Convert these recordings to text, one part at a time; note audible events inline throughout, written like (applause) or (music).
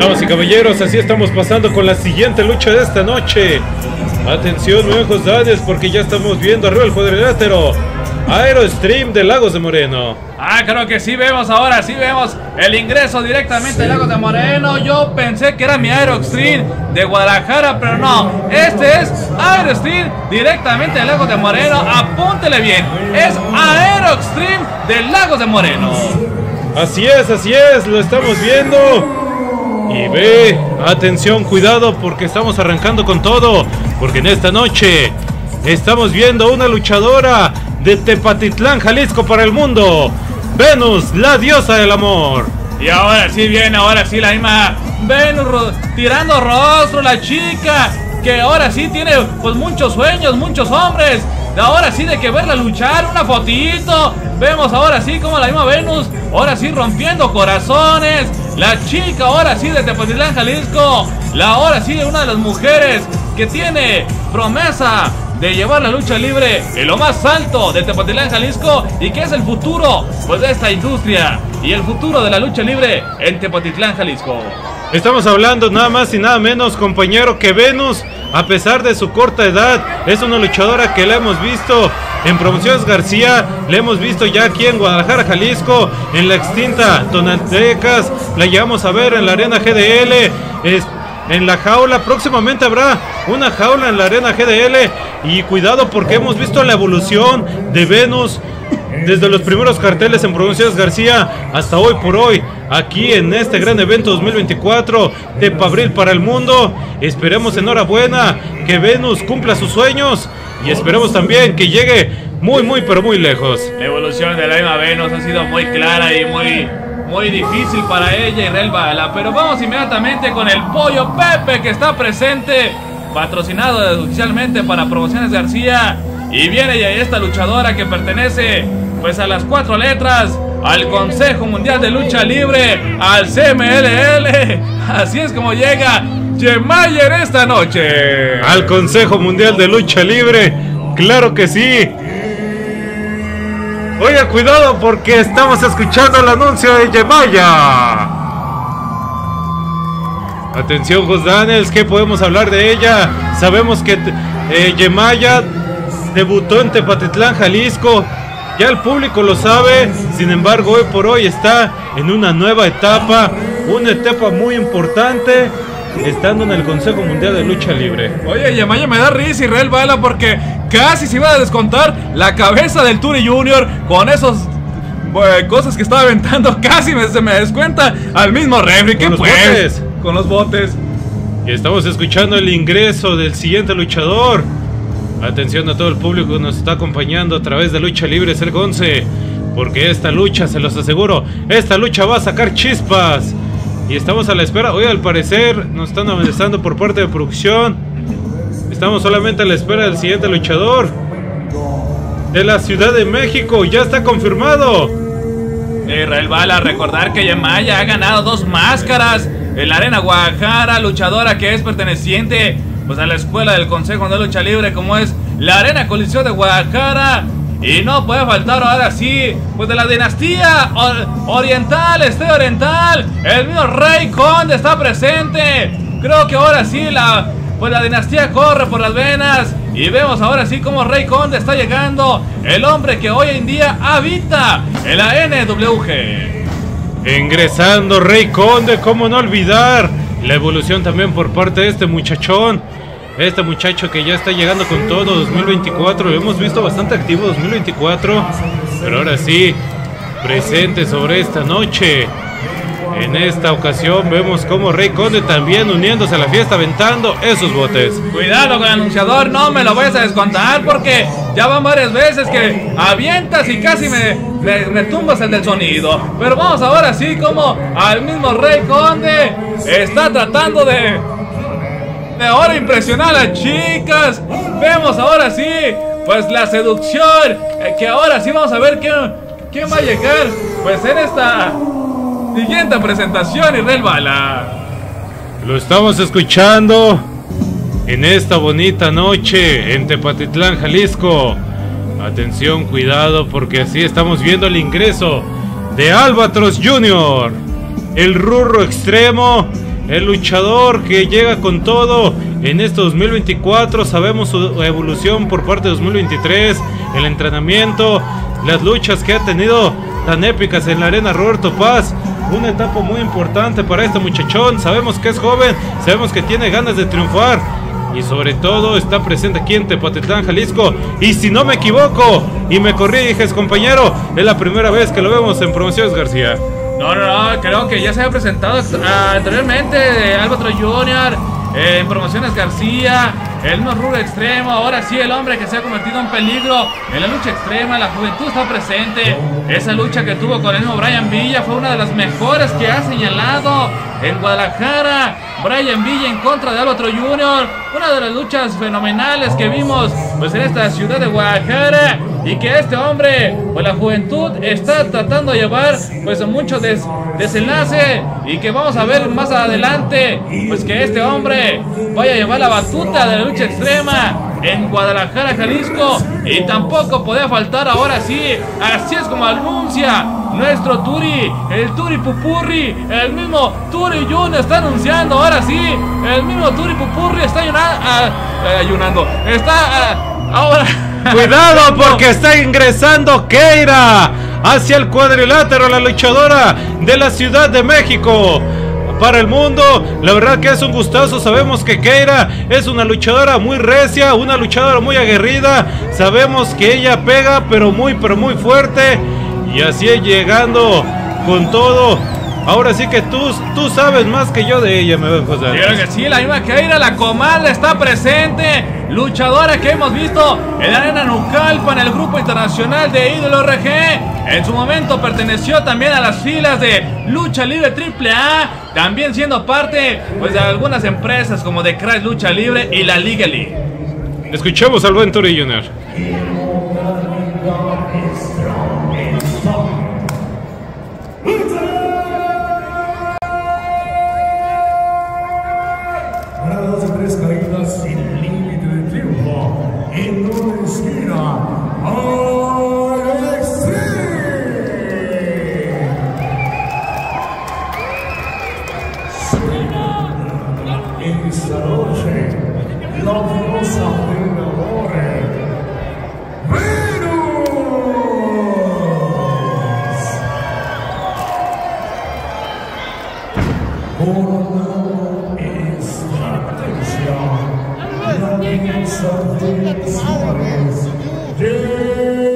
Damas y caballeros, así estamos pasando con la siguiente lucha de esta noche. Atención, nuevos danes, porque ya estamos viendo arriba el cuadrilátero. Aerostream de Lagos de Moreno. Ah, creo que sí vemos ahora, sí vemos el ingreso directamente de Lagos de Moreno. Yo pensé que era mi Aerostream de Guadalajara, pero no. Este es Aerostream directamente de Lagos de Moreno. Apúntele bien, es Aerostream de Lagos de Moreno. Así es, así es, lo estamos viendo. Y ve, atención, cuidado porque estamos arrancando con todo. Porque en esta noche estamos viendo una luchadora de Tepatitlán, Jalisco para el mundo. Venus, la diosa del amor. Y ahora sí viene, ahora sí la misma Venus tirando rostro, la chica. Que ahora sí tiene pues muchos sueños, muchos hombres. Ahora sí de que verla luchar, una fotito. Vemos ahora sí como la misma Venus, ahora sí rompiendo corazones. La chica ahora sí de Tepatitlán, Jalisco. La ahora sí de una de las mujeres que tiene promesa de llevar la lucha libre en lo más alto de Tepatitlán, Jalisco y que es el futuro pues de esta industria y el futuro de la lucha libre en Tepatitlán, Jalisco. Estamos hablando nada más y nada menos, compañero, que Venus, a pesar de su corta edad, es una luchadora que la hemos visto en Promociones García, la hemos visto ya aquí en Guadalajara, Jalisco, en la extinta Tonaltecas, la llevamos a ver en la Arena GDL, en la jaula, próximamente habrá una jaula en la Arena GDL y cuidado porque hemos visto la evolución de Venus desde los primeros carteles en Provincias García hasta hoy por hoy, aquí en este gran evento 2024 de Pabril para el mundo. Esperemos enhorabuena que Venus cumpla sus sueños y esperemos también que llegue muy, muy, pero muy lejos. La evolución de la misma Venus ha sido muy clara y muy, muy difícil para ella Real Bala. Pero vamos inmediatamente con el pollo Pepe que está presente, patrocinado oficialmente para Promociones García. Y viene ya esta luchadora que pertenece pues a las cuatro letras, al Consejo Mundial de Lucha Libre, al CMLL. (laughs) Así es como llega Yemayer esta noche. Al Consejo Mundial de Lucha Libre, claro que sí. Oiga, cuidado porque estamos escuchando el anuncio de Yemaya. Atención, Jos Daniels, ¿qué podemos hablar de ella? Sabemos que eh, Yemaya debutó en Tepatitlán, Jalisco. Ya el público lo sabe, sin embargo, hoy por hoy está en una nueva etapa, una etapa muy importante, estando en el Consejo Mundial de Lucha Libre. Oye, Yamaya me da risa Israel Bala porque casi se iba a descontar la cabeza del Turi Junior con esos eh, cosas que estaba aventando. (laughs) Casi me, se me descuenta al mismo refri. ¿Qué pues? botes. Con los botes. Y estamos escuchando el ingreso del siguiente luchador. Atención a todo el público que nos está acompañando a través de Lucha Libre Ser Gonce. Porque esta lucha, se los aseguro, esta lucha va a sacar chispas. Y estamos a la espera. Hoy al parecer nos están amenazando por parte de producción. Estamos solamente a la espera del siguiente luchador. De la Ciudad de México. Ya está confirmado. Israel Bala, recordar que Yamaya ha ganado dos máscaras en la Arena Guadalajara, luchadora que es perteneciente pues a la escuela del Consejo de Lucha Libre como es la Arena Coliseo de Guadalajara. Y no puede faltar ahora sí, pues de la dinastía or- oriental, este oriental, el mismo Rey Conde está presente. Creo que ahora sí la, pues la dinastía corre por las venas. Y vemos ahora sí como Rey Conde está llegando, el hombre que hoy en día habita en la NWG. Ingresando Rey Conde, cómo no olvidar la evolución también por parte de este muchachón. Este muchacho que ya está llegando con todo 2024. Lo hemos visto bastante activo 2024. Pero ahora sí, presente sobre esta noche. En esta ocasión vemos como Rey Conde también uniéndose a la fiesta, aventando esos botes. Cuidado con el anunciador, no me lo vayas a descontar porque ya van varias veces que avientas y casi me, me, me tumbas el del sonido. Pero vamos ahora sí como al mismo Rey Conde está tratando de... De ahora impresionar a las chicas. Vemos ahora sí, pues la seducción. eh, que ahora sí vamos a ver quién, quién va a llegar. Pues en esta siguiente presentación, Israel Bala. Lo estamos escuchando en esta bonita noche en Tepatitlán, Jalisco. Atención, cuidado, porque así estamos viendo el ingreso de Albatros Jr., el rurro extremo, el luchador que llega con todo en este 2024. Sabemos su evolución por parte de 2023, el entrenamiento, las luchas que ha tenido tan épicas en la arena Roberto Paz. Una etapa muy importante para este muchachón. Sabemos que es joven, sabemos que tiene ganas de triunfar y sobre todo está presente aquí en Tepatitlán, Jalisco. Y si no me equivoco y me corriges, compañero, es la primera vez que lo vemos en Promociones García. No, no, no, creo que ya se ha presentado anteriormente Álvaro Junior, en Promociones García, el no rubro extremo, ahora sí el hombre que se ha convertido en peligro en la lucha extrema, la juventud está presente. Esa lucha que tuvo con el mismo Brian Villa fue una de las mejores que ha señalado en Guadalajara. Brian Villa en contra de Álvaro Junior, una de las luchas fenomenales que vimos pues en esta ciudad de Guadalajara y que este hombre, pues la juventud está tratando de llevar pues mucho des desenlace y que vamos a ver más adelante pues que este hombre vaya a llevar la batuta de la lucha extrema en Guadalajara, Jalisco y tampoco podía faltar ahora sí, así es como anuncia nuestro Turi, el Turi Pupurri, el mismo Turi Jun está anunciando ahora sí, el mismo Turi Pupurri está eh, ayunando, está ah, ahora (laughs) (laughs) Cuidado porque está ingresando Keira hacia el cuadrilátero, la luchadora de la Ciudad de México. Para el mundo, la verdad que es un gustazo. Sabemos que Keira es una luchadora muy recia, una luchadora muy aguerrida. Sabemos que ella pega, pero muy, pero muy fuerte. Y así es llegando con todo Ahora sí que tú, tú sabes más que yo de ella, me ven José. Creo que sí, la misma Keira, la comadre está presente. Luchadora que hemos visto en la arena Nucalpa en el grupo internacional de Ídolo RG. En su momento perteneció también a las filas de Lucha Libre AAA. También siendo parte pues, de algunas empresas como de Crash Lucha Libre y la Liga League. Escuchemos al buen Tori Junior. Born is nothing, Nothing, something, something. Yeah.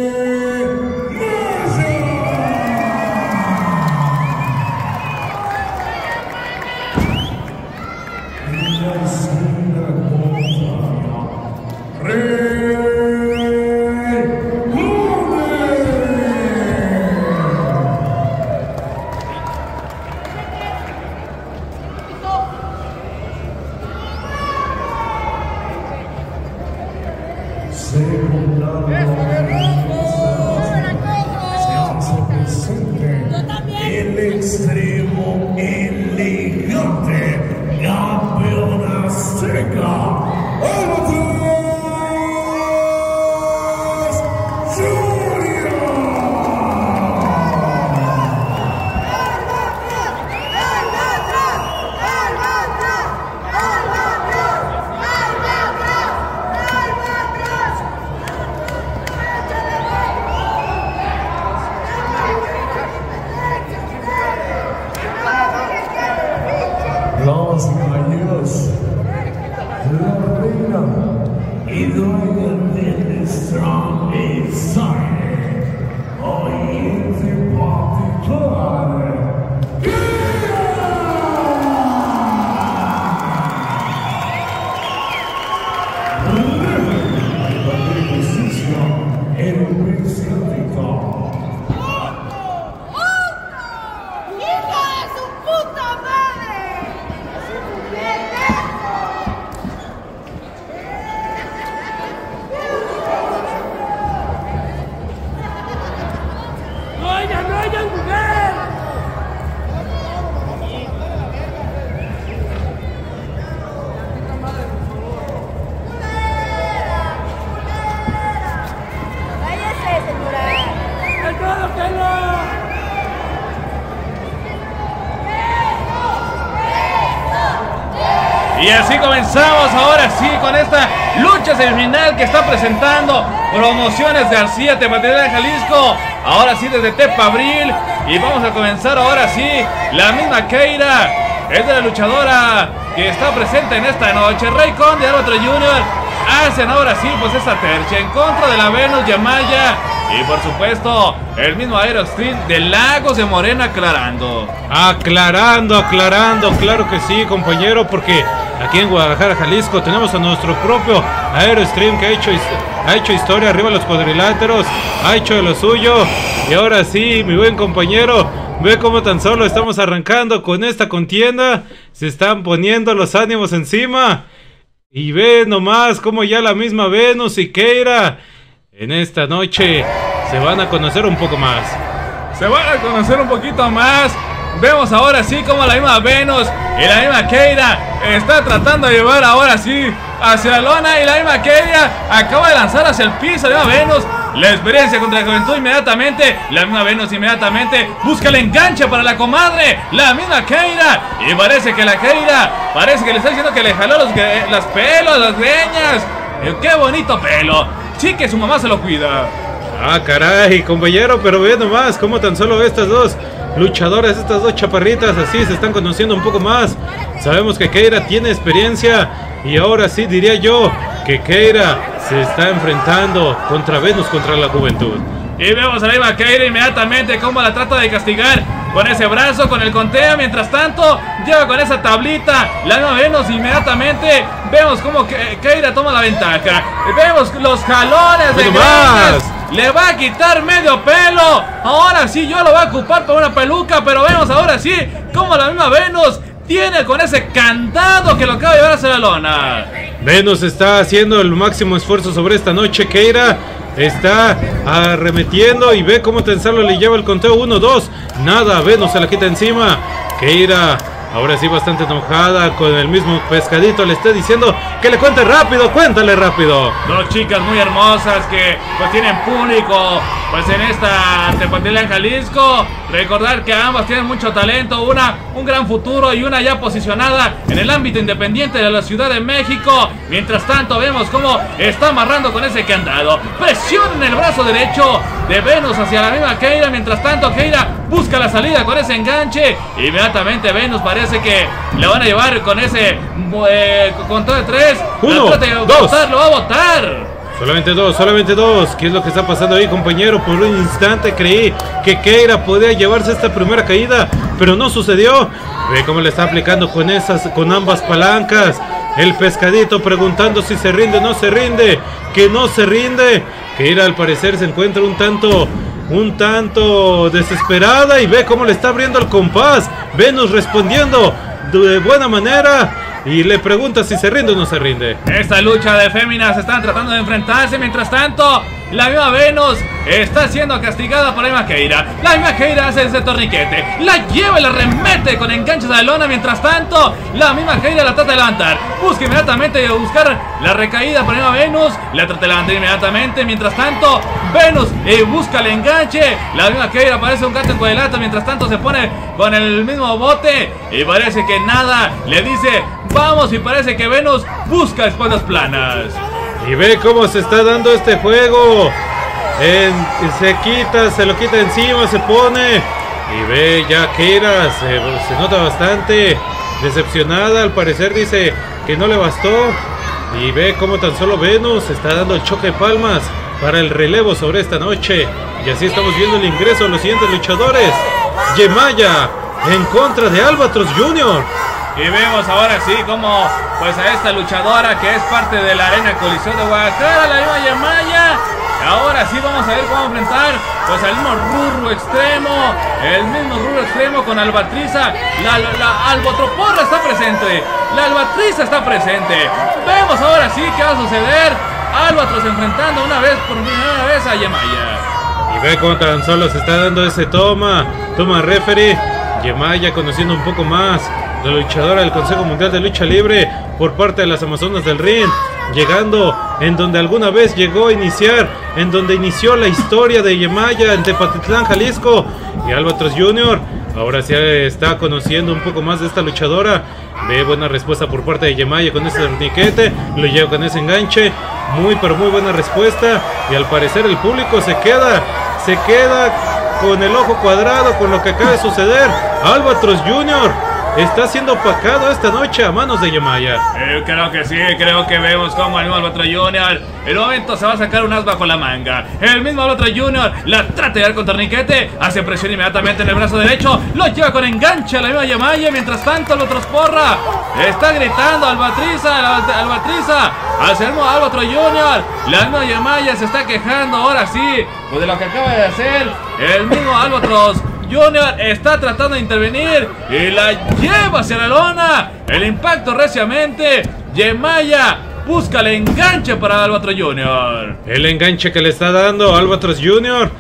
Y así comenzamos ahora sí con esta lucha semifinal que está presentando Promociones de Arcía Tepatera de Jalisco. Ahora sí desde Tepa Abril. Y vamos a comenzar ahora sí la misma Keira. Es de la luchadora que está presente en esta noche. Rey Conde, Árbitro Junior. Hacen ahora sí pues esa tercia en contra de la Venus Yamaya. Y por supuesto, el mismo Aerostream de Lagos de Morena aclarando. Aclarando, aclarando, claro que sí, compañero, porque aquí en Guadalajara, Jalisco, tenemos a nuestro propio Aerostream que ha hecho, ha hecho historia arriba de los cuadriláteros, ha hecho de lo suyo. Y ahora sí, mi buen compañero, ve cómo tan solo estamos arrancando con esta contienda. Se están poniendo los ánimos encima. Y ve nomás cómo ya la misma Venus y Keira en esta noche se van a conocer un poco más. Se van a conocer un poquito más. Vemos ahora sí como la misma Venus y la misma Keira está tratando de llevar ahora sí hacia la lona y la misma Keira acaba de lanzar hacia el piso la misma Venus. La experiencia contra la juventud inmediatamente. La misma Venus inmediatamente busca el enganche para la comadre. La misma Keira. Y parece que la Keira parece que le está diciendo que le jaló los, los pelos, las greñas. ¡Qué bonito pelo! sí que su mamá se lo cuida. Ah, caray, compañero, pero ve nomás cómo tan solo estas dos luchadoras, estas dos chaparritas, así se están conociendo un poco más. Sabemos que Keira tiene experiencia y ahora sí diría yo que Keira se está enfrentando contra Venus, contra la juventud. Y vemos a la Keira inmediatamente cómo la trata de castigar con ese brazo, con el conteo. Mientras tanto, lleva con esa tablita. La misma Venus inmediatamente. Vemos cómo Keira toma la ventaja. Vemos los jalones de greñas. Le va a quitar medio pelo. Ahora sí, yo lo voy a ocupar con una peluca. Pero vemos ahora sí cómo la misma Venus tiene con ese candado que lo acaba de llevar hacia la lona. Venus está haciendo el máximo esfuerzo sobre esta noche, Keira. Está arremetiendo y ve cómo Tensalo le lleva el conteo 1-2. Nada, Venus se la quita encima. Keira Ahora sí, bastante enojada con el mismo pescadito. Le está diciendo que le cuente rápido, cuéntale rápido. Dos chicas muy hermosas que pues tienen público pues en esta Tepatila en Jalisco. Recordar que ambas tienen mucho talento. Una un gran futuro y una ya posicionada en el ámbito independiente de la Ciudad de México. Mientras tanto vemos cómo está amarrando con ese candado. Presión en el brazo derecho de Venus hacia la misma Keira. Mientras tanto Keira busca la salida con ese enganche. Inmediatamente Venus parece que le van a llevar con ese eh, con todo de tres. Uno, dos. lo va a botar. Solamente dos, solamente dos. ¿Qué es lo que está pasando ahí, compañero? Por un instante creí que Keira podía llevarse esta primera caída, pero no sucedió. Ve cómo le está aplicando con esas, con ambas palancas. El pescadito preguntando si se rinde o no se rinde. Que no se rinde. Keira al parecer se encuentra un tanto un tanto desesperada y ve cómo le está abriendo el compás. Venus respondiendo de buena manera. Y le pregunta si se rinde o no se rinde. Esta lucha de féminas están tratando de enfrentarse. Mientras tanto, la misma Venus está siendo castigada por la misma Keira. La misma Keira hace ese torniquete. La lleva y la remete con enganches a la lona. Mientras tanto, la misma Keira la trata de levantar. Busca inmediatamente buscar la recaída por la misma Venus. La trata de levantar inmediatamente. Mientras tanto, Venus eh, busca el enganche. La misma Keira parece un gato en cuadrilata. Mientras tanto, se pone con el mismo bote. Y parece que nada. Le dice Vamos y parece que Venus busca espaldas planas. Y ve cómo se está dando este juego. se quita, se lo quita encima, se pone. Y ve ya Keira, se, se nota bastante decepcionada. Al parecer dice que no le bastó. Y ve cómo tan solo Venus está dando el choque de palmas para el relevo sobre esta noche. Y así estamos viendo el ingreso de los siguientes luchadores. Yemaya en contra de Albatros Jr. Y vemos ahora sí como pues a esta luchadora que es parte de la Arena Colisión de Guadalajara, la misma Yamaya. Ahora sí vamos a ver cómo enfrentar pues al mismo Rurro extremo, el mismo Rurro extremo con Albatriza. La, la, Albotroporra está presente, la Albatriza está presente. Vemos ahora sí qué va a suceder. Albatros enfrentando una vez por primera vez a Yamaya. Y ve cómo tan solo se está dando ese toma, toma referee. Yamaya conociendo un poco más la luchadora del Consejo Mundial de Lucha Libre por parte de las Amazonas del Ring, llegando en donde alguna vez llegó a iniciar, en donde inició la historia de Yemaya en Tepatitlán, Jalisco, y Albatros Jr. Ahora se está conociendo un poco más de esta luchadora. Ve buena respuesta por parte de Yemaya con ese torniquete. Lo lleva con ese enganche. Muy, pero muy buena respuesta. Y al parecer el público se queda. Se queda con el ojo cuadrado con lo que acaba de suceder. Albatros Jr está siendo opacado esta noche a manos de Yamaya. Eh, creo que sí, creo que vemos como el mismo Albatros Junior el momento se va a sacar un as bajo la manga. El mismo Albatros Junior la trata de dar con torniquete, hace presión inmediatamente en el brazo derecho, lo lleva con enganche a la misma Yamaya, mientras tanto lo transporra. Está gritando Albatriza, Albatriza, hacia el mismo Albatros Junior La misma Yamaya se está quejando ahora sí, pues de lo que acaba de hacer el mismo Albatros. Junior está tratando de intervenir y la lleva hacia la lona. El impacto reciamente. Yemaya busca el enganche para Albatros Junior. El enganche que le está dando Albatros Junior.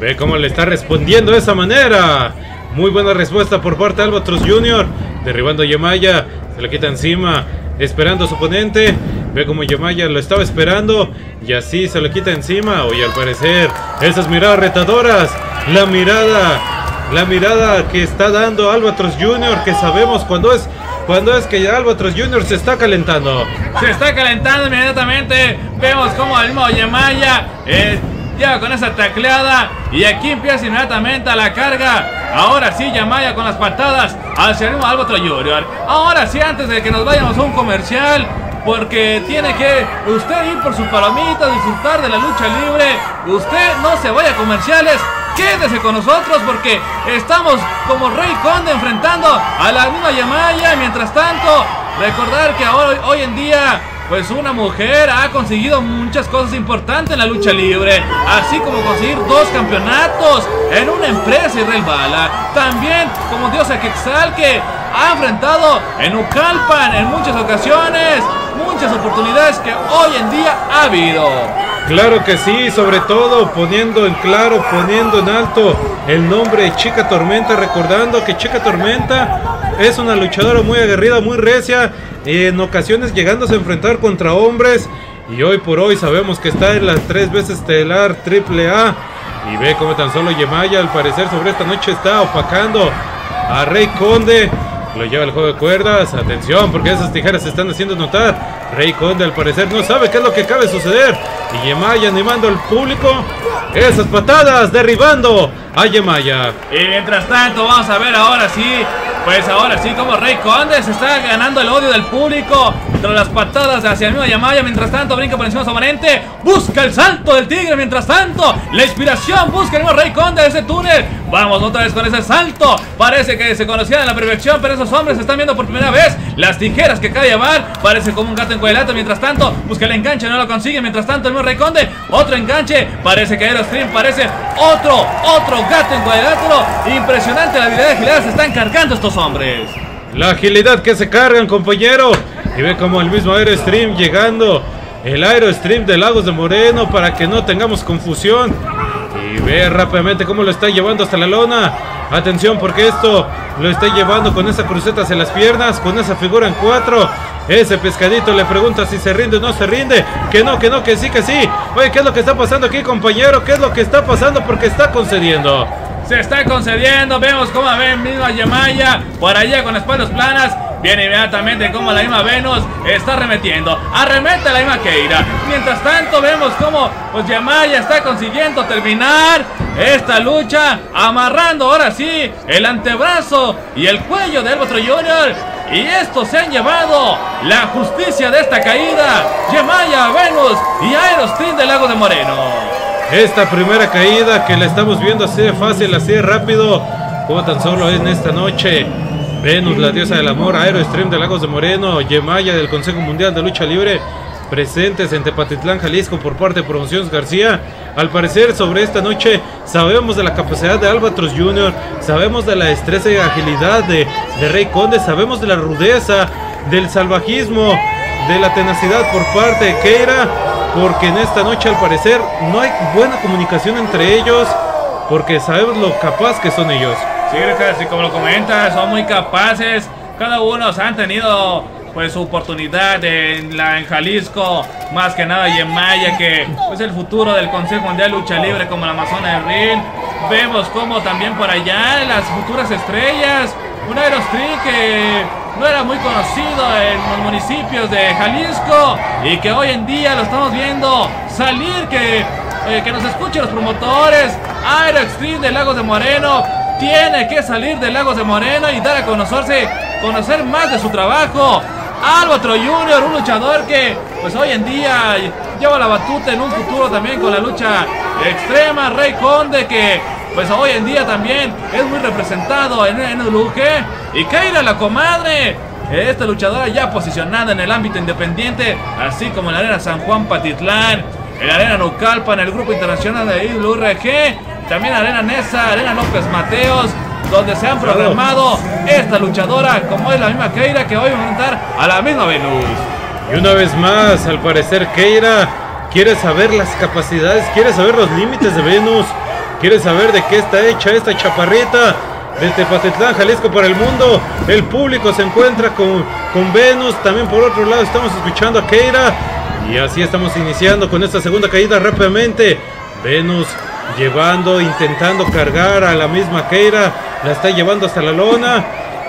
Ve cómo le está respondiendo de esa manera. Muy buena respuesta por parte de Albatros Junior. Derribando a Yemaya. Se le quita encima. Esperando a su oponente. Ve como Yemaya lo estaba esperando. Y así se le quita encima. Oye, al parecer, esas miradas retadoras. La mirada la mirada que está dando Albatros Jr., que sabemos cuando es cuando es que Albatros Jr. se está calentando. Se está calentando inmediatamente. Vemos como el mismo Yamaya eh, lleva con esa tacleada. Y aquí empieza inmediatamente a la carga. Ahora sí, Yamaya con las patadas hacia el mismo Albatros Jr. Ahora sí, antes de que nos vayamos a un comercial. Porque tiene que usted ir por sus palomitas, disfrutar de la lucha libre. Usted no se vaya a comerciales quédese con nosotros porque estamos como Rey Conde enfrentando a la misma Yamaya. Mientras tanto, recordar que ahora, hoy en día pues una mujer ha conseguido muchas cosas importantes en la lucha libre, así como conseguir dos campeonatos en una empresa y Bala. También como Diosa Quexal que ha enfrentado en Ucalpan en muchas ocasiones, muchas oportunidades que hoy en día ha habido. Claro que sí, sobre todo poniendo en claro, poniendo en alto el nombre de Chica Tormenta, recordando que Chica Tormenta es una luchadora muy aguerrida, muy recia, en ocasiones llegándose a enfrentar contra hombres. Y hoy por hoy sabemos que está en las tres veces estelar triple A. Y ve como tan solo Yemaya al parecer sobre esta noche está opacando a Rey Conde. Lo lleva el juego de cuerdas. Atención, porque esas tijeras se están haciendo notar. Rey Conde al parecer no sabe qué es lo que cabe suceder. Y Yemaya animando al público. Esas patadas derribando a Yemaya. Y mientras tanto, vamos a ver ahora sí pues ahora sí, como Rey Conde se está ganando el odio del público tras las patadas hacia el mismo Yamaya. Mientras tanto, brinca por encima de su oponente. Busca el salto del tigre. Mientras tanto, la inspiración busca el mismo Rey Conde de ese túnel. Vamos otra vez con ese salto. Parece que se conocían en la perfección, pero esos hombres están viendo por primera vez las tijeras que acaba de llevar. Parece como un gato en cuadrilátero. Mientras tanto, busca el enganche, no lo consigue. Mientras tanto, el mismo Rey Conde, otro enganche. Parece que Aerostream parece otro, otro gato en cuadrilátero. Impresionante la habilidad de agilidad. Se están cargando estos hombres. La agilidad que se cargan, compañero. Y ve como el mismo Aerostream llegando. El Aerostream de Lagos de Moreno para que no tengamos confusión. Y ve rápidamente cómo lo está llevando hasta la lona. Atención porque esto lo está llevando con esa cruceta hacia las piernas, con esa figura en cuatro. Ese pescadito le pregunta si se rinde o no se rinde. Que no, que no, que sí, que sí. Oye, ¿qué es lo que está pasando aquí, compañero? ¿Qué es lo que está pasando? Porque está concediendo. Se está concediendo. Vemos cómo ven mismo a Yamaya por allá con las espaldas planas. Viene inmediatamente como la misma Venus está arremetiendo. Arremete la misma Keira. Mientras tanto vemos como pues Yamaya está consiguiendo terminar esta lucha. Amarrando ahora sí el antebrazo y el cuello de Elbotro Junior. Y estos se han llevado la justicia de esta caída. Yamaya, Venus y Aerostin del Lago de Moreno. Esta primera caída que la estamos viendo así de fácil, así de rápido, como tan solo en esta noche. Venus, la diosa del amor, Aerostream de Lagos de Moreno, Yemaya del Consejo Mundial de Lucha Libre, presentes en Tepatitlán, Jalisco por parte de Promociones García. Al parecer sobre esta noche sabemos de la capacidad de Albatros Jr., sabemos de la destreza y agilidad de, de Rey Conde, sabemos de la rudeza, del salvajismo, de la tenacidad por parte de Keira, porque en esta noche al parecer no hay buena comunicación entre ellos, porque sabemos lo capaz que son ellos. Sí, casi como lo comentas, son muy capaces. Cada uno han tenido pues su oportunidad en, la, en Jalisco, más que nada y en Maya, que es el futuro del Consejo Mundial Lucha Libre como la Amazona de Rin. Vemos como también por allá las futuras estrellas. Un Aerostream que no era muy conocido en los municipios de Jalisco y que hoy en día lo estamos viendo salir, que, eh, que nos escuchen los promotores. Aero Extreme de Lagos de Moreno tiene que salir de Lagos de Moreno y dar a conocerse, conocer más de su trabajo. Álvaro Junior, un luchador que pues hoy en día lleva la batuta en un futuro también con la lucha extrema. Rey Conde que pues hoy en día también es muy representado en, en el. Y Keira la comadre, esta luchadora ya posicionada en el ámbito independiente, así como en la arena San Juan Patitlán, en la arena Nucalpa, en el grupo internacional de IWRG, también arena Nesa, arena López Mateos, donde se han programado esta luchadora, como es la misma Keira, que hoy va a enfrentar a la misma Venus. Y una vez más, al parecer Keira quiere saber las capacidades, quiere saber los límites de Venus, quiere saber de qué está hecha esta chaparrita. De Tepatitlán, Jalisco para el mundo. El público se encuentra con, con Venus. También por otro lado estamos escuchando a Keira. Y así estamos iniciando con esta segunda caída rápidamente. Venus llevando, intentando cargar a la misma Keira. La está llevando hasta la lona.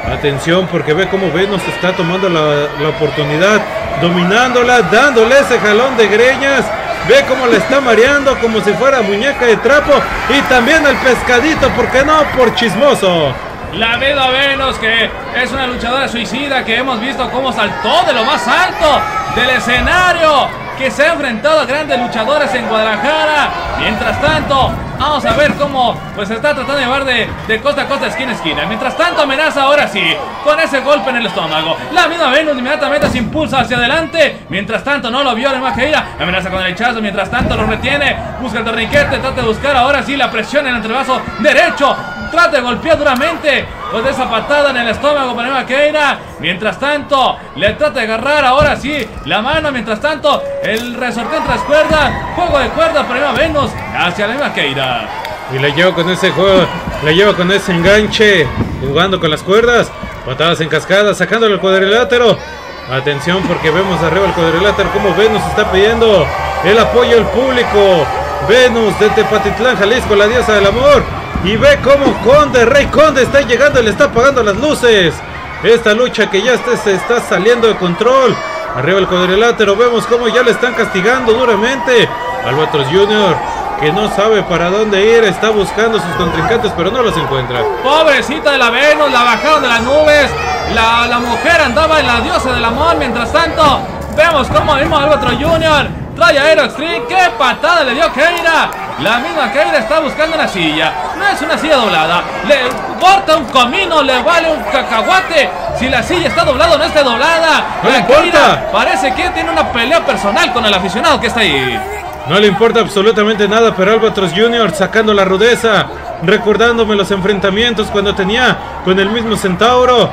Atención porque ve cómo Venus está tomando la, la oportunidad, dominándola, dándole ese jalón de greñas. Ve cómo le está mareando como si fuera muñeca de trapo. Y también el pescadito, ¿por qué no? Por chismoso. La Veda Venus, que es una luchadora suicida que hemos visto cómo saltó de lo más alto del escenario, que se ha enfrentado a grandes luchadores en Guadalajara. Mientras tanto, vamos a ver cómo pues está tratando de llevar de, de costa a costa, esquina a esquina. Mientras tanto, amenaza ahora sí, con ese golpe en el estómago. La misma Venus inmediatamente se impulsa hacia adelante. Mientras tanto, no lo vio la Majeira. Amenaza con el hechazo. Mientras tanto, lo retiene. Busca el torniquete. Trata de buscar ahora sí la presión en el entrevaso derecho. Trata de golpear duramente. Pues esa patada en el estómago para Maqueira. Mientras tanto, le trata de agarrar ahora sí la mano. Mientras tanto, el resorte en tres cuerdas. Juego de cuerda para Venus hacia la Maqueira. Y la lleva con ese juego, la lleva con ese enganche, jugando con las cuerdas, patadas en cascada, sacándole el cuadrilátero. Atención porque vemos arriba el cuadrilátero como Venus está pidiendo el apoyo del público. Venus de Tepatitlán, Jalisco, la diosa del amor. Y ve cómo Conde, Rey Conde está llegando le está apagando las luces. Esta lucha que ya está, se está saliendo de control. Arriba el cuadrilátero, vemos cómo ya le están castigando duramente. Albatros Jr que no sabe para dónde ir, está buscando sus contrincantes, pero no los encuentra. Pobrecita de la Venus, la bajaron de las nubes. La, la mujer andaba en la diosa del amor. Mientras tanto, vemos cómo mismo Álvaro Junior trae a Aero Extreme. ¡Qué patada le dio Keira! La misma Keira está buscando una silla. No es una silla doblada. Le corta un comino, le vale un cacahuate. Si la silla está doblada o no está doblada. No la importa. Parece que tiene una pelea personal con el aficionado que está ahí. No le importa absolutamente nada, pero Albatros Jr. sacando la rudeza, recordándome los enfrentamientos cuando tenía con el mismo Centauro.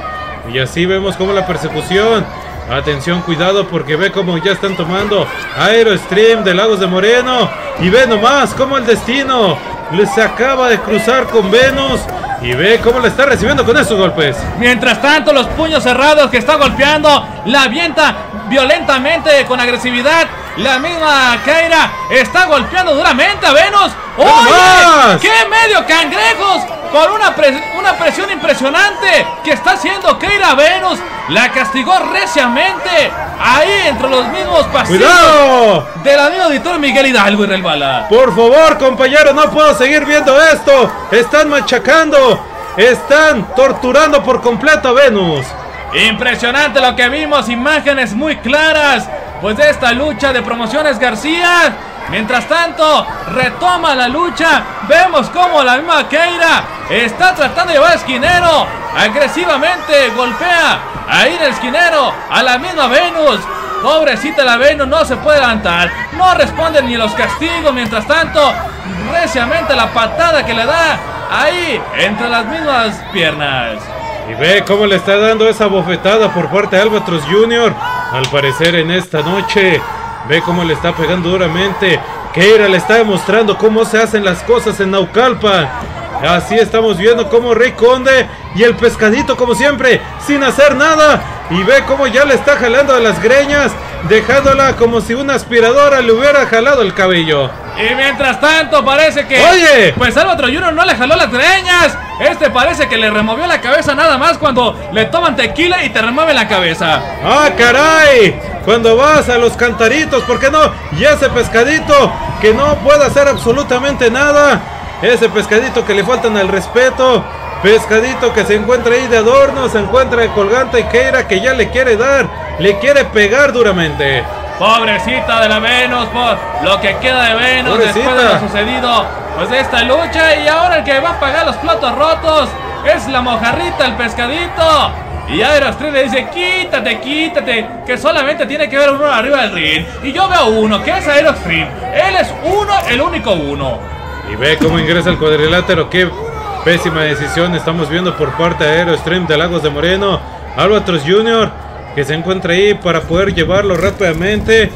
Y así vemos como la persecución. Atención, cuidado, porque ve cómo ya están tomando Aero Stream de Lagos de Moreno. Y ve nomás cómo el destino les acaba de cruzar con Venus. Y ve cómo le está recibiendo con esos golpes. Mientras tanto, los puños cerrados que está golpeando, la avienta violentamente con agresividad. La misma Keira está golpeando duramente a Venus. ¡Oye! ¡Qué medio cangrejos! Con una, pres una presión impresionante que está haciendo Keira Venus. La castigó reciamente. Ahí entre los mismos pasillos. ¡Cuidado! Del amigo editor Miguel Hidalgo y Relbala. Por favor, compañero, no puedo seguir viendo esto. Están machacando. Están torturando por completo a Venus. Impresionante lo que vimos, imágenes muy claras, pues de esta lucha de promociones García. Mientras tanto, retoma la lucha. Vemos cómo la misma Keira está tratando de llevar al esquinero. Agresivamente golpea ahí en el esquinero a la misma Venus. Pobrecita la Venus no se puede levantar. No responde ni los castigos. Mientras tanto, reciamente la patada que le da ahí entre las mismas piernas. Y ve cómo le está dando esa bofetada por parte de Albatros Jr. Al parecer en esta noche. Ve cómo le está pegando duramente. Keira le está demostrando cómo se hacen las cosas en Naucalpan. Así estamos viendo cómo Rey Conde y el pescadito como siempre, sin hacer nada. Y ve cómo ya le está jalando de las greñas. dejándola como si una aspiradora le hubiera jalado el cabello. Y mientras tanto parece que... Oye. Pues al otro Junior no le jaló las greñas. Este parece que le removió la cabeza nada más cuando le toman tequila y te remueven la cabeza. ¡Ah, caray! Cuando vas a los cantaritos, ¿por qué no? Y ese pescadito que no puede hacer absolutamente nada. Ese pescadito que le faltan el respeto. Pescadito que se encuentra ahí de adorno, se encuentra de colgante Keira que ya le quiere dar, le quiere pegar duramente. Pobrecita de la Venus, por lo que queda de Venus después de lo sucedido, pues de esta lucha y ahora el que va a pagar los platos rotos es la mojarrita, el pescadito. Y Aerostream le dice, quítate, quítate, que solamente tiene que ver uno arriba del ring. Y yo veo uno, que es Aerostream. Él es uno, el único uno. Y ve cómo ingresa el cuadrilátero, qué Pésima decisión estamos viendo por parte de Aerostream de Lagos de Moreno. Albatros Jr. que se encuentra ahí para poder llevarlo rápidamente.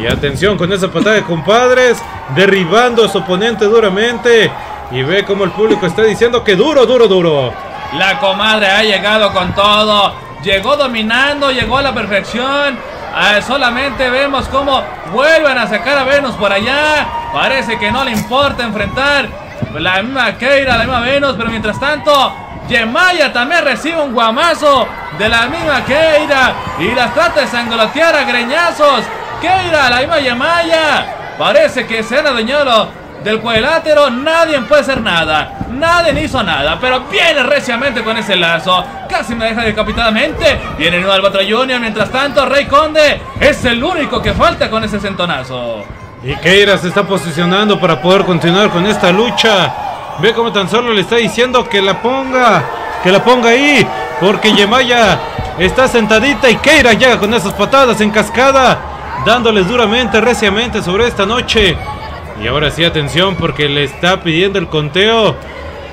Y atención con esa patada de compadres. Derribando a su oponente duramente. Y ve como el público está diciendo que duro, duro, duro. La comadre ha llegado con todo. Llegó dominando, llegó a la perfección. Ah, solamente vemos cómo vuelven a sacar a Venus por allá. Parece que no le importa enfrentar la misma Keira, la misma Venus, pero mientras tanto, Yemaya también recibe un guamazo de la misma Keira y las trata de sangolotear a greñazos. Keira, la misma Yemaya, parece que se han adueñado del cuadrilátero, nadie puede hacer nada. Nadie hizo nada, pero viene reciamente con ese lazo. Casi me deja decapitadamente. Viene Nuevo Albatro Junior, mientras tanto, Rey Conde es el único que falta con ese centonazo. Y Keira se está posicionando para poder continuar con esta lucha. Ve como tan solo le está diciendo que la ponga, que la ponga ahí, porque Yemaya está sentadita y Keira llega con esas patadas en cascada, dándoles duramente, reciamente sobre esta noche. Y ahora sí, atención, porque le está pidiendo el conteo.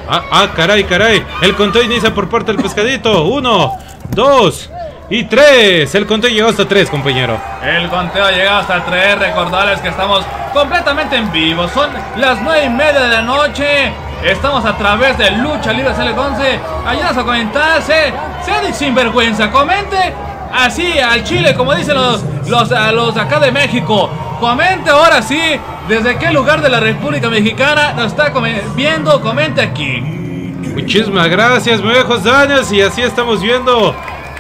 Ah, ah, caray, caray. El conteo inicia por parte del pescadito. Uno, dos, y 3. El conteo llegó hasta 3, compañero. El conteo llegado hasta 3. Recordarles que estamos completamente en vivo. Son las 9 y media de la noche. Estamos a través de Lucha Libre CL11. Ayúdanos a comentar. Sé, sé sinvergüenza. Comente así al Chile, como dicen los, los, los acá de México. Comente ahora sí desde qué lugar de la República Mexicana nos está viendo. Comente aquí. Muchísimas gracias, viejos daños. Y así estamos viendo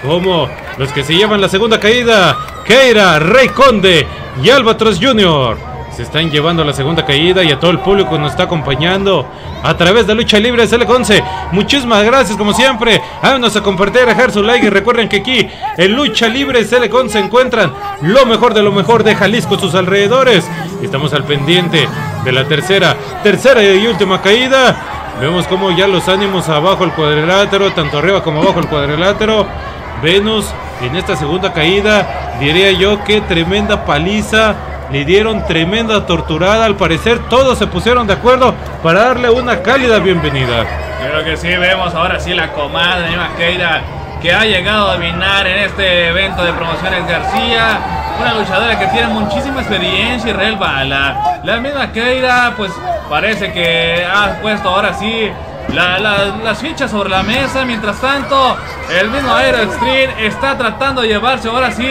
como los que se llevan la segunda caída, Keira, Rey Conde y Albatros Jr. Se están llevando la segunda caída y a todo el público nos está acompañando a través de Lucha Libre CL11. Muchísimas gracias como siempre. Háganos a compartir, a dejar su like y recuerden que aquí en Lucha Libre CL11 se encuentran lo mejor de lo mejor de Jalisco sus alrededores. Estamos al pendiente de la tercera, tercera y última caída. Vemos como ya los ánimos abajo el cuadrilátero, tanto arriba como abajo el cuadrilátero. Venus en esta segunda caída, diría yo que tremenda paliza. Le dieron tremenda torturada. Al parecer todos se pusieron de acuerdo para darle una cálida bienvenida. Creo que sí, vemos ahora sí la comadre Maqueira que ha llegado a dominar en este evento de promociones García. Una luchadora que tiene muchísima experiencia y real bala. La misma Keira, pues parece que ha puesto ahora sí las fichas sobre la mesa. Mientras tanto, el mismo Aero Extreme está tratando de llevarse ahora sí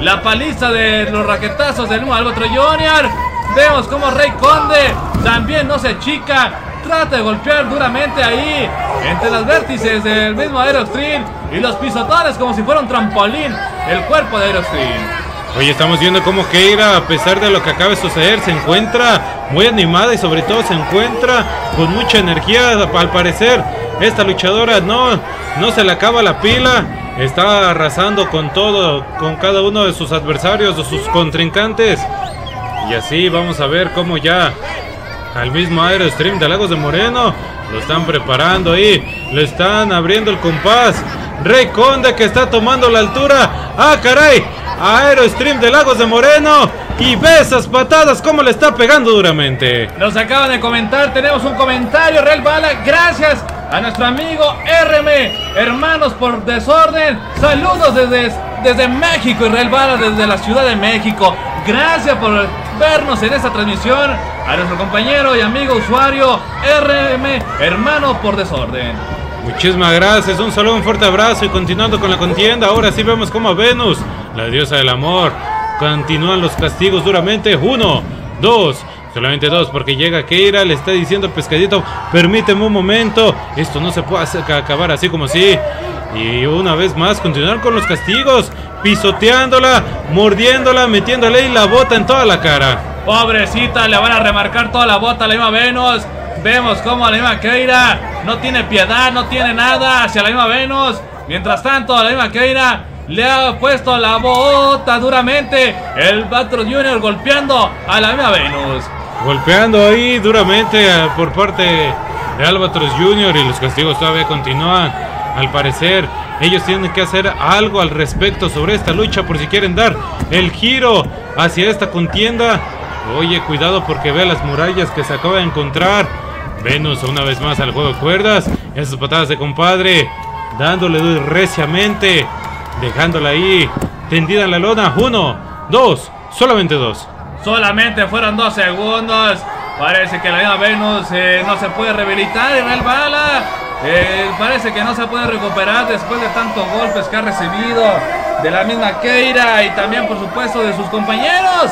la paliza de los raquetazos del mismo Albatro Junior. Vemos como Rey Conde también no se chica. Trata de golpear duramente ahí entre las vértices del mismo Aero Extreme y los pisotones como si fuera un trampolín el cuerpo de Aero Extreme. Oye, estamos viendo cómo Keira, a pesar de lo que acaba de suceder, se encuentra muy animada y sobre todo se encuentra con mucha energía. Al parecer, esta luchadora no, no se le acaba la pila. Está arrasando con todo, con cada uno de sus adversarios, de sus contrincantes. Y así vamos a ver cómo ya al mismo Aerostream de Lagos de Moreno lo están preparando ahí. Le están abriendo el compás. Rey Conde que está tomando la altura. ¡Ah, caray! Aerostream de Lagos de Moreno. Y ve esas patadas como le está pegando duramente. Nos acaban de comentar, tenemos un comentario, Real Bala. Gracias a nuestro amigo RM, hermanos por desorden. Saludos desde, desde México, Real Bala, desde la Ciudad de México. Gracias por vernos en esta transmisión. A nuestro compañero y amigo usuario RM, hermano por desorden. Muchísimas gracias, un saludo, un fuerte abrazo y continuando con la contienda, ahora sí vemos como Venus, la diosa del amor, Continúan los castigos duramente. Uno, dos. Solamente dos, porque llega Keira, le está diciendo Pescadito, permíteme un momento, esto no se puede acabar así como así. Y una vez más, continuar con los castigos, pisoteándola, mordiéndola, metiéndole la bota en toda la cara. Pobrecita, le van a remarcar toda la bota a la misma Venus. Vemos cómo la misma Keira no tiene piedad, no tiene nada hacia la misma Venus. Mientras tanto, la misma Keira le ha puesto la bota duramente. El Batros Junior golpeando a la misma Venus. Golpeando ahí duramente por parte de Albatros Junior y los castigos todavía continúan. Al parecer, ellos tienen que hacer algo al respecto sobre esta lucha por si quieren dar el giro hacia esta contienda. Oye, cuidado porque ve las murallas que se acaba de encontrar. Venus una vez más al juego de cuerdas. Esas patadas de compadre. Dándole reciamente. Dejándola ahí. Tendida en la lona. Uno, dos, solamente dos. Solamente fueron dos segundos. Parece que la misma Venus eh, no se puede rehabilitar en el bala. Eh, parece que no se puede recuperar después de tantos golpes que ha recibido de la misma Keira y también por supuesto de sus compañeros.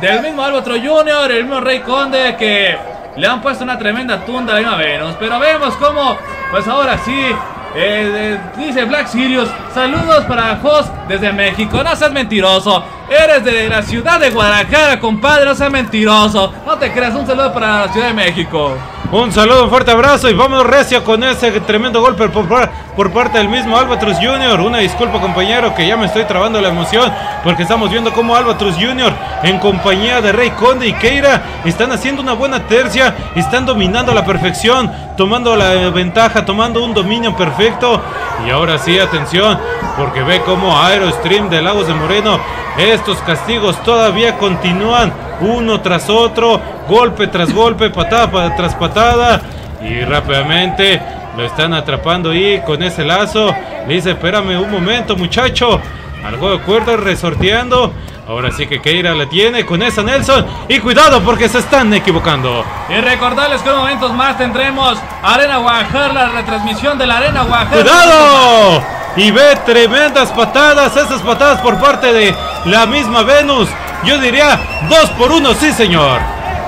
Del mismo Álvaro Junior, el mismo Rey Conde que le han puesto una tremenda tunda a la misma Venus. Pero vemos cómo, pues ahora sí, eh, dice Black Sirius, saludos para Jos desde México. No seas mentiroso. Eres de la ciudad de Guadalajara, compadre. No seas mentiroso. No te creas. Un saludo para la Ciudad de México. Un saludo, un fuerte abrazo y vamos recio con ese tremendo golpe por, por parte del mismo Albatros Jr. Una disculpa compañero que ya me estoy trabando la emoción porque estamos viendo cómo Albatros Jr. en compañía de Rey Conde y Keira están haciendo una buena tercia, están dominando a la perfección, tomando la ventaja, tomando un dominio perfecto. Y ahora sí, atención, porque ve cómo Aerostream de Lagos de Moreno, estos castigos todavía continúan uno tras otro, golpe tras golpe, patada tras patada. Y rápidamente lo están atrapando ahí con ese lazo. Le dice, espérame un momento muchacho. Algo de cuerda resorteando. Ahora sí que Keira la tiene con esa Nelson. Y cuidado porque se están equivocando. Y recordarles que en momentos más tendremos Arena Guajar, la retransmisión de la Arena Guajar. ¡Cuidado! Y ve tremendas patadas, esas patadas por parte de la misma Venus. Yo diría dos por uno, sí, señor.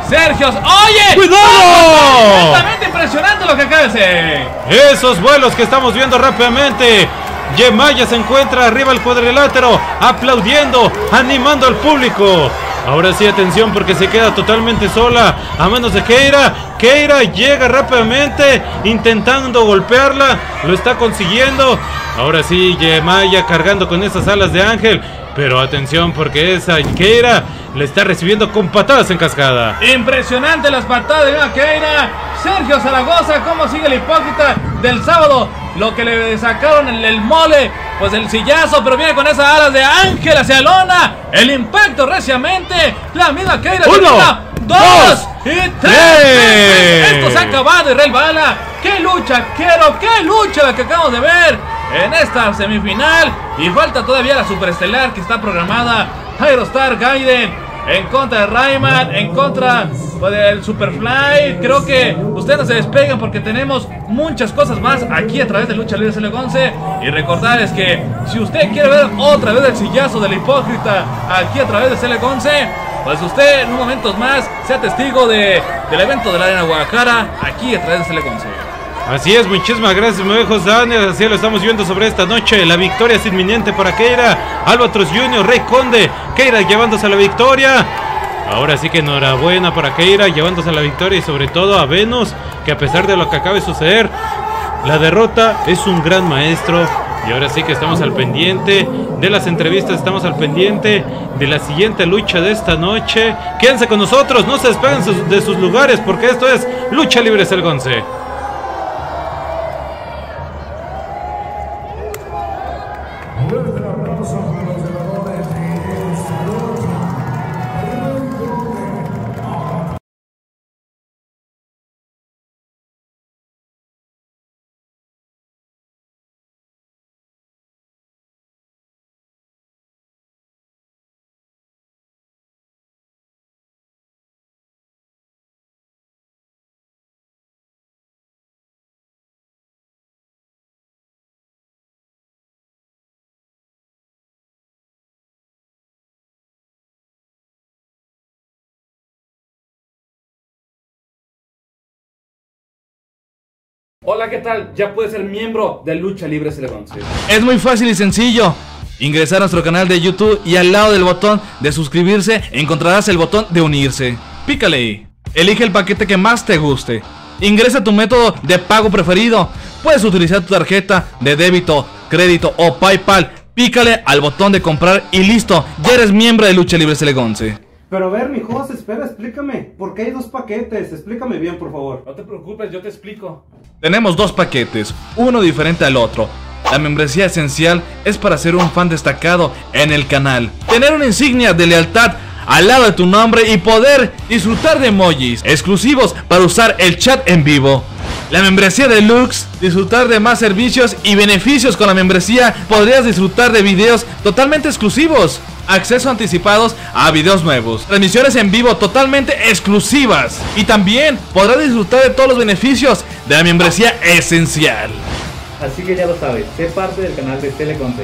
Sergio, oye, cuidado. Exactamente impresionante lo que acaba de hacer. Esos vuelos que estamos viendo rápidamente. Yemaya se encuentra arriba al cuadrilátero, aplaudiendo, animando al público. Ahora sí, atención porque se queda totalmente sola, a menos de Keira. Keira llega rápidamente, intentando golpearla, lo está consiguiendo. Ahora sí, Yemaya cargando con esas alas de ángel. Pero atención porque esa Keira le está recibiendo con patadas en cascada. Impresionante las patadas de Keira. Sergio Zaragoza, cómo sigue el hipócrita del sábado. Lo que le sacaron en el mole, pues el sillazo, pero viene con esas alas de ángel hacia Lona. El impacto reciamente. La misma Keira. Uno, dos, y tres. Esto se ha acabado, Israel Bala. ¡Qué lucha, quiero! ¡Qué lucha la que acabamos de ver! en esta semifinal. Y falta todavía la superestelar que está programada. Aerostar Gaiden en contra de Rayman, en contra del Superfly. Creo que ustedes no se despeguen porque tenemos muchas cosas más aquí a través de Lucha Libre CL11. Y recordarles que si usted quiere ver otra vez el sillazo del hipócrita aquí a través de CL11, pues usted en un momento más sea testigo de, del evento de la Arena Guadalajara aquí a través de CL11. Así es, muchísimas gracias, mi viejo Daniel. Así lo estamos viendo sobre esta noche. La victoria es inminente para Keira. Albatros Junior, Rey Conde. Keira llevándose a la victoria. Ahora sí que enhorabuena para Keira, llevándose a la victoria y sobre todo a Venus, que a pesar de lo que acaba de suceder, la derrota es un gran maestro. Y ahora sí que estamos al pendiente de las entrevistas, estamos al pendiente de la siguiente lucha de esta noche. Quédense con nosotros, no se despeguen de sus lugares porque esto es Lucha Libre Selgonce. Hola, ¿qué tal? Ya puedes ser miembro de Lucha Libre Celegonce. Es muy fácil y sencillo. Ingresar a nuestro canal de YouTube y al lado del botón de suscribirse encontrarás el botón de unirse. Pícale ahí. Elige el paquete que más te guste. Ingresa tu método de pago preferido. Puedes utilizar tu tarjeta de débito, crédito o PayPal. Pícale al botón de comprar y listo, ya eres miembro de Lucha Libre Celegonce. Pero a ver, mi José, espera, explícame. ¿Por qué hay dos paquetes? Explícame bien, por favor. No te preocupes, yo te explico. Tenemos dos paquetes, uno diferente al otro. La membresía esencial es para ser un fan destacado en el canal, tener una insignia de lealtad al lado de tu nombre y poder disfrutar de emojis exclusivos para usar el chat en vivo. La membresía deluxe, disfrutar de más servicios y beneficios con la membresía, podrías disfrutar de videos totalmente exclusivos, acceso anticipados a videos nuevos, transmisiones en vivo totalmente exclusivas y también podrás disfrutar de todos los beneficios de la membresía esencial. Así que ya lo sabes, sé parte del canal de Teleconte.